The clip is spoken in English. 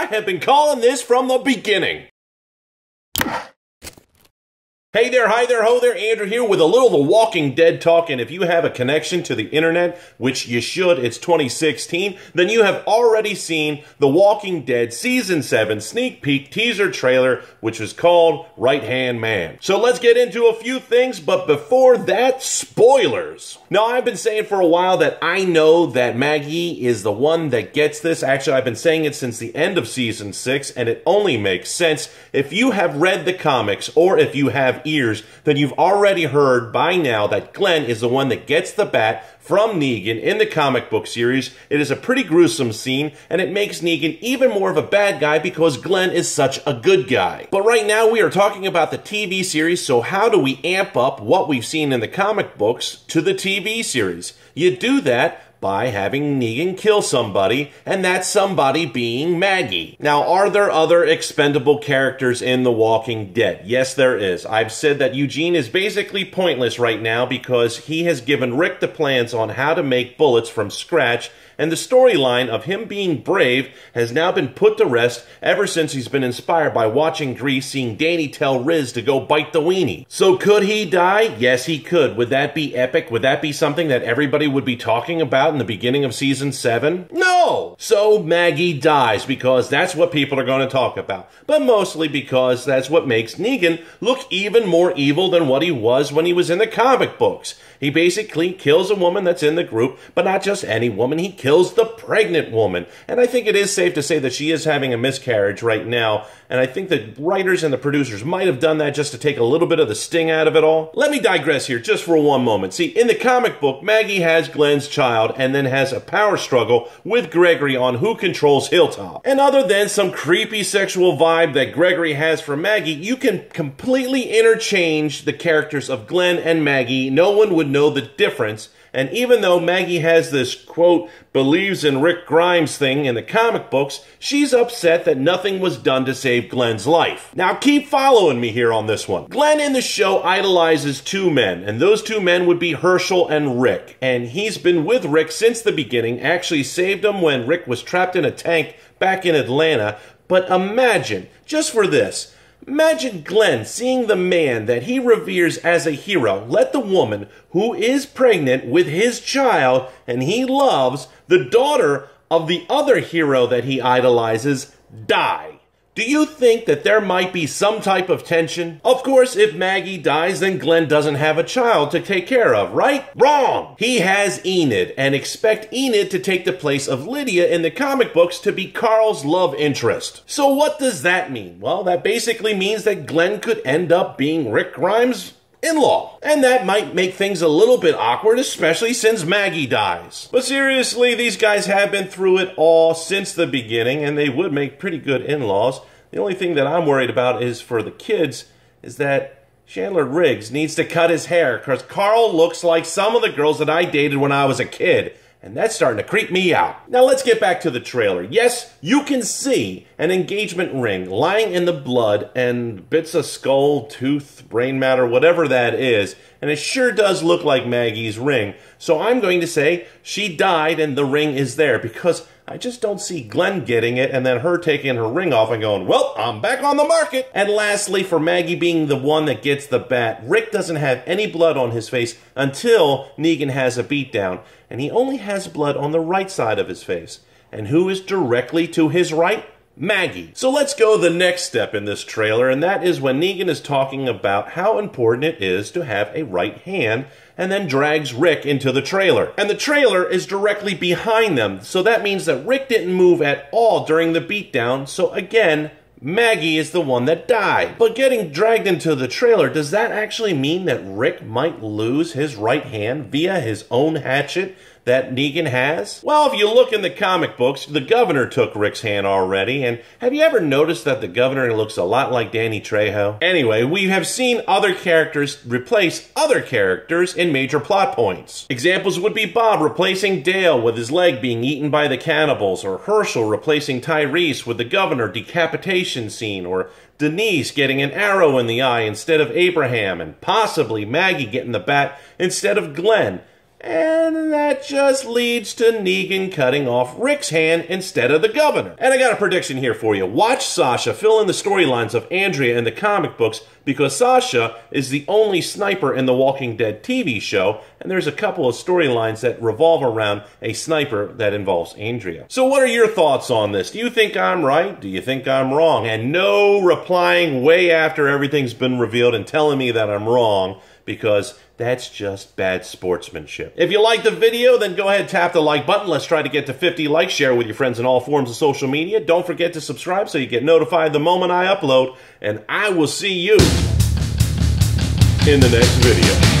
I have been calling this from the beginning. Hey there, hi there, ho there, Andrew here with a little The Walking Dead talk. And if you have a connection to the internet, which you should, it's 2016, then you have already seen The Walking Dead Season 7 sneak peek teaser trailer, which is called Right Hand Man. So let's get into a few things, but before that, spoilers. Now, I've been saying for a while that I know that Maggie is the one that gets this. Actually, I've been saying it since the end of Season 6, and it only makes sense if you have read the comics or if you have ears, then you've already heard by now that Glenn is the one that gets the bat from Negan in the comic book series. It is a pretty gruesome scene, and it makes Negan even more of a bad guy because Glenn is such a good guy. But right now we are talking about the TV series, so how do we amp up what we've seen in the comic books to the TV series? You do that by having Negan kill somebody, and that somebody being Maggie. Now, are there other expendable characters in The Walking Dead? Yes, there is. I've said that Eugene is basically pointless right now because he has given Rick the plans on how to make bullets from scratch and the storyline of him being brave has now been put to rest ever since he's been inspired by watching Grease seeing Danny tell Riz to go bite the weenie. So could he die? Yes, he could. Would that be epic? Would that be something that everybody would be talking about in the beginning of season 7? No! So Maggie dies because that's what people are going to talk about. But mostly because that's what makes Negan look even more evil than what he was when he was in the comic books. He basically kills a woman that's in the group, but not just any woman. He kills the pregnant woman. And I think it is safe to say that she is having a miscarriage right now. And I think the writers and the producers might have done that just to take a little bit of the sting out of it all. Let me digress here just for one moment. See, in the comic book, Maggie has Glenn's child and then has a power struggle with Gregory on who controls Hilltop. And other than some creepy sexual vibe that Gregory has for Maggie, you can completely interchange the characters of Glenn and Maggie. No one would know the difference. And even though Maggie has this, quote, believes in Rick Grimes thing in the comic books, she's upset that nothing was done to save Glenn's life. Now keep following me here on this one. Glenn in the show idolizes two men, and those two men would be Hershel and Rick. And he's been with Rick since the beginning, actually saved him when Rick was trapped in a tank back in Atlanta. But imagine, just for this, Imagine Glenn seeing the man that he reveres as a hero let the woman who is pregnant with his child and he loves, the daughter of the other hero that he idolizes, die. Do you think that there might be some type of tension? Of course, if Maggie dies, then Glenn doesn't have a child to take care of, right? Wrong! He has Enid, and expect Enid to take the place of Lydia in the comic books to be Carl's love interest. So what does that mean? Well, that basically means that Glenn could end up being Rick Grimes' in law. And that might make things a little bit awkward, especially since Maggie dies. But seriously, these guys have been through it all since the beginning, and they would make pretty good in laws. The only thing that I'm worried about is for the kids is that Chandler Riggs needs to cut his hair because Carl looks like some of the girls that I dated when I was a kid and that's starting to creep me out. Now let's get back to the trailer. Yes, you can see an engagement ring lying in the blood and bits of skull, tooth, brain matter, whatever that is, and it sure does look like Maggie's ring. So I'm going to say she died and the ring is there because I just don't see Glenn getting it and then her taking her ring off and going, well, I'm back on the market. And lastly, for Maggie being the one that gets the bat, Rick doesn't have any blood on his face until Negan has a beatdown. And he only has blood on the right side of his face. And who is directly to his right? Maggie. So let's go the next step in this trailer, and that is when Negan is talking about how important it is to have a right hand, and then drags Rick into the trailer. And the trailer is directly behind them, so that means that Rick didn't move at all during the beatdown, so again, Maggie is the one that died. But getting dragged into the trailer, does that actually mean that Rick might lose his right hand via his own hatchet? That Negan has? Well, if you look in the comic books, the governor took Rick's hand already, and have you ever noticed that the governor looks a lot like Danny Trejo? Anyway, we have seen other characters replace other characters in major plot points. Examples would be Bob replacing Dale with his leg being eaten by the cannibals, or Hershel replacing Tyrese with the governor decapitation scene, or Denise getting an arrow in the eye instead of Abraham, and possibly Maggie getting the bat instead of Glenn. And that just leads to Negan cutting off Rick's hand instead of the governor. And I got a prediction here for you. Watch Sasha fill in the storylines of Andrea in the comic books because Sasha is the only sniper in the Walking Dead TV show, and there's a couple of storylines that revolve around a sniper that involves Andrea. So, what are your thoughts on this? Do you think I'm right? Do you think I'm wrong? And no replying way after everything's been revealed and telling me that I'm wrong because that's just bad sportsmanship. If you like the video, then go ahead and tap the like button. Let's try to get to 50 likes. Share with your friends in all forms of social media. Don't forget to subscribe so you get notified the moment I upload. And I will see you in the next video.